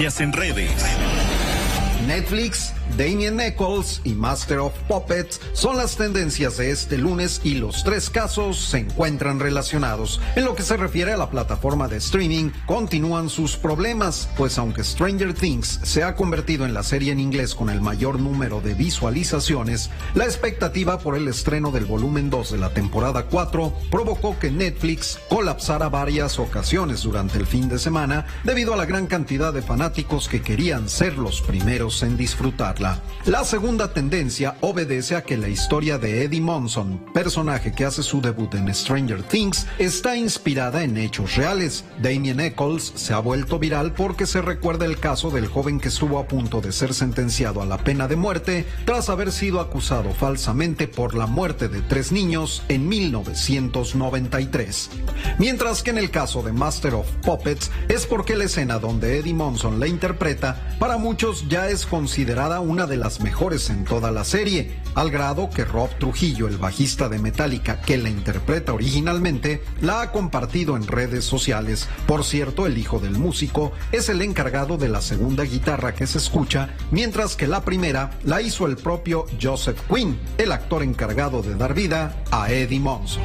tendencias en redes. Netflix, Damien Eccles y Master of Puppets son las tendencias de este lunes y los tres casos se encuentran relacionados. En lo que se refiere a la plataforma de streaming, continúan sus problemas, pues aunque Stranger Things se ha convertido en la serie en inglés con el mayor número de visualizaciones, la expectativa por el estreno del volumen 2 de la temporada 4 provocó que Netflix colapsara varias ocasiones durante el fin de semana debido a la gran cantidad de fanáticos que querían ser los primeros en La segunda tendencia obedece a que la historia de Eddie Monson, personaje que hace su debut en Stranger Things, está inspirada en hechos reales. Damien Eccles se ha vuelto viral porque se recuerda el caso del joven que estuvo a punto de ser sentenciado a la pena de muerte tras haber sido acusado falsamente por la muerte de tres niños en 1993. Mientras que en el caso de Master of Puppets es porque la escena donde Eddie Monson la interpreta para muchos ya es considerada una de las mejores en toda la serie, al grado que Rob Trujillo, el bajista de Metallica que la interpreta originalmente, la ha compartido en redes sociales. Por cierto, el hijo del músico es el encargado de la segunda guitarra que se escucha, mientras que la primera la hizo el propio Joseph Quinn, el actor encargado de dar vida a Eddie Monson.